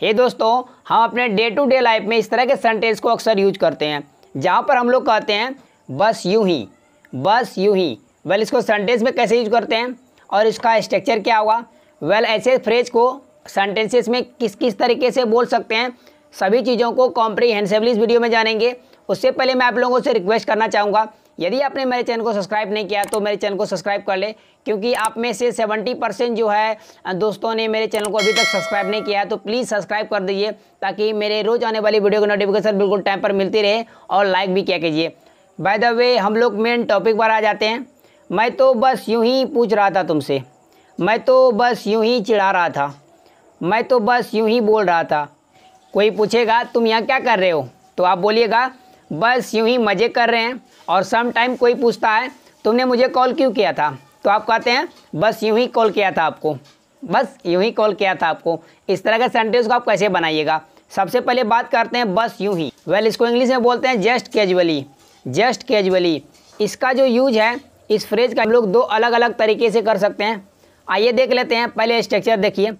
हे दोस्तों, हम अपने डे टू डे लाइफ में इस तरह के सेंटेंस को अक्सर यूज़ करते हैं, जहाँ पर हम लोग कहते हैं, बस यूँ ही, बस यूँ ही। वेल इसको सेंटेंस में कैसे यूज़ करते हैं? और इसका स्ट्रक्चर क्या होगा? वेल ऐसे फ्रेज को सेंटेंसेस में किस किस तरीके से बोल सकते हैं? सभी चीज़ों को कॉम्प्रीहेंसिवली इस वीडियो में जानेंगे। उससे पहले मैं आप लोगों से रिक्वेस्ट करना चाहूँगा यदि आपने मेरे चैनल को सब्सक्राइब नहीं किया तो मेरे चैनल को सब्सक्राइब कर ले, क्योंकि आप में से 70 परसेंट जो है, दोस्तों ने मेरे चैनल को अभी तक सब्सक्राइब नहीं किया है तो प्लीज़ सब्सक्राइब कर दीजिए, ताकि मेरे रोज़ आने वाली वीडियो की नोटिफिकेशन बिल्कुल टाइम पर मिलती रहे और लाइक भी किया कीजिए। बाय द वे हम लोग मेन टॉपिक पर आ जाते हैं। मैं तो बस यूँ ही पूछ रहा था तुमसे। मैं तो बस यूँ ही चिढ़ा रहा था। मैं तो बस यूँ ही बोल रहा था। कोई पूछेगा, तुम यहाँ क्या कर रहे हो? तो आप बोलिएगा बस यूँ ही मज़े कर रहे हैं और सम टाइम कोई पूछता है तुमने मुझे कॉल क्यों किया था? तो आप कहते हैं बस यूँ ही कॉल किया था आपको बस यूँ ही कॉल किया था आपको। इस तरह का सेंटेंस को आप कैसे बनाइएगा? सबसे पहले बात करते हैं बस यूँ ही। वेल well, इसको इंग्लिश में बोलते हैं जस्ट कैजुअली जस्ट कैजुअली इसका जो यूज़ है इस फ्रेज का हम लोग दो अलग अलग तरीके से कर सकते हैं। आइए देख लेते हैं पहले स्ट्रक्चर देखिए।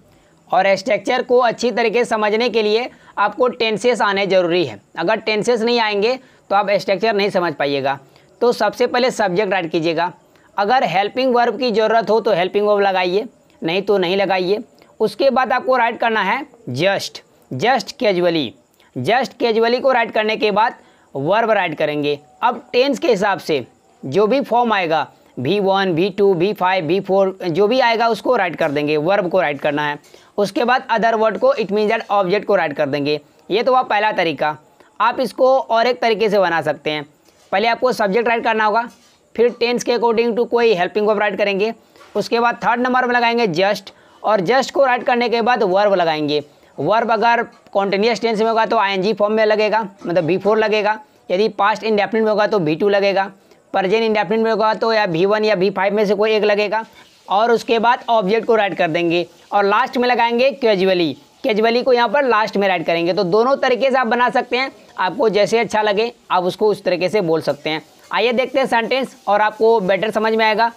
और स्ट्रक्चर को अच्छी तरीके से समझने के लिए आपको टेंसेस आने ज़रूरी है। अगर टेंसेस नहीं आएँगे तो आप स्ट्रक्चर नहीं समझ पाइएगा। तो सबसे पहले सब्जेक्ट राइट कीजिएगा। अगर हेल्पिंग वर्ब की ज़रूरत हो तो हेल्पिंग वर्ब लगाइए। नहीं तो नहीं लगाइए। उसके बाद आपको राइट करना है just just casually just casually को राइट करने के बाद वर्ब राइट करेंगे। अब टेंस के हिसाब से जो भी फॉर्म आएगा V one V two V five V four जो भी आएगा, उसको राइट कर देंगे। वर्ब को राइट करना है। उसके बाद अदर वर्ड को इट मीन दैट ऑब्जेक्ट को राइट कर देंगे। ये तो वह पहला तरीका। आप इसको और एक तरीके से बना सकते हैं। पहले आपको सब्जेक्ट राइट करना होगा, फिर टेंस के अकॉर्डिंग टू कोई हेल्पिंग वर्ब राइट करेंगे। उसके बाद थर्ड नंबर में लगाएँगे जस्ट और जस्ट को राइट करने के बाद वर्ब लगाएँगे। वर्ब अगर कॉन्टिन्यूस टेंस में होगा तो आईएनजी फॉर्म में लगेगा मतलब बी फोर लगेगा। यदि पास्ट इंडेफिनिट में होगा तो बी टू लगेगा। प्रजेंट इंडेफिनिट में होगा तो या बी वन या बी फाइव में से कोई एक लगेगा। और उसके बाद ऑब्जेक्ट को राइट कर देंगे। और लास्ट में लगाएँगे कैजुअली कैजुअली को यहाँ पर लास्ट में राइट करेंगे। तो दोनों तरीके से आप बना सकते हैं। आपको जैसे अच्छा लगे, आप उसको उस तरीके से बोल सकते हैं। आइए देखते हैं सेंटेंस और आपको बेटर समझ में आएगा।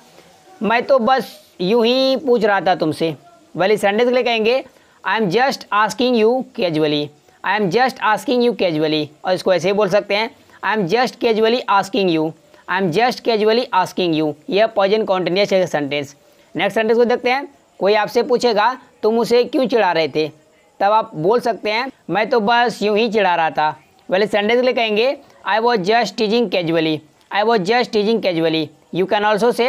मैं तो बस यूँ ही पूछ रहा था तुमसे। वाली सेंटेंस के लिए कहेंगे I am just asking you casually I am just asking you casually और इसको ऐसे ही बोल सकते हैं I am just casually asking you I am just casually asking you यह पॉइजन कॉन्टिन्यूस है सेंटेंस नेक्स्ट सेंटेंस को देखते हैं। कोई आपसे पूछेगा, तुम उसे क्यों चिढ़ा रहे थे? तब आप बोल सकते हैं, मैं तो बस यूँ ही चिढ़ा रहा था। पहले सेंटेंस के लिए कहेंगे I was just teasing casually I was just teasing casually you can also say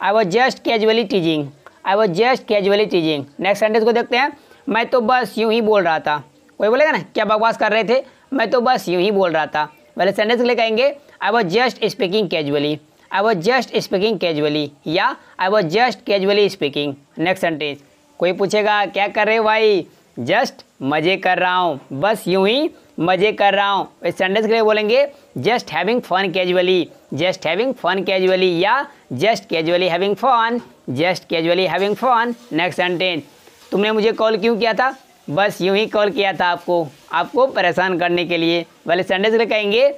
I was just casually teasing I was just casually teasing next sentence को देखते हैं, मैं तो बस यूँ ही बोल रहा था। कोई बोलेगा ना, क्या बकवास कर रहे थे? मैं तो बस यूँ ही बोल रहा था। पहले सेंटेंस के लिए कहेंगे I was just speaking casually I was just speaking casually या I was just casually speaking next sentence कोई पूछेगा, क्या कर रहे हो भाई? जस्ट मज़े कर रहा हूँ. बस यूँ ही मज़े कर रहा हूँ. इस सेंटेंस के लिए बोलेंगे, just having fun casually just having fun casually या just casually having fun just casually having fun next sentence तुमने मुझे कॉल क्यों किया था? बस यूँ ही कॉल किया था आपको. आपको परेशान करने के लिए। वाले सेंटेंस के लिए कहेंगे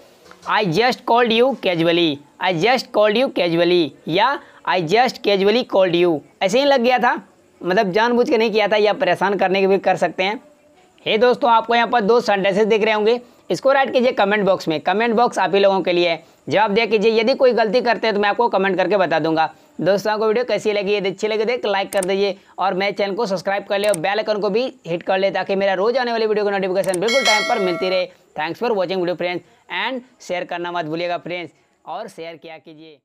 I just called you casually I just called you casually या I just casually called you ऐसे ही लग गया था। मतलब जानबूझ के नहीं किया था या परेशान करने के भी कर सकते हैं। हे दोस्तों, आपको यहाँ पर दो सेंटेंसेस दिख रहे होंगे। इसको राइट कीजिए कमेंट बॉक्स में। कमेंट बॉक्स आप ही लोगों के लिए है। जवाब दिया कीजिए, यदि कोई गलती करते हैं तो मैं आपको कमेंट करके बता दूँगा। दोस्तों को वीडियो कैसी लगी, यदि अच्छी लगी तो लाइक कर दीजिए और मेरे चैनल को सब्सक्राइब कर ले और बेल आइकन को भी हिट कर ले ताकि मेरा रोज आने वाली वीडियो की नोटिफिकेशन बिल्कुल टाइम पर मिलती रहे। Thanks for watching video friends and share करना मत भूलिएगा फ्रेंड्स और शेयर किया कीजिए।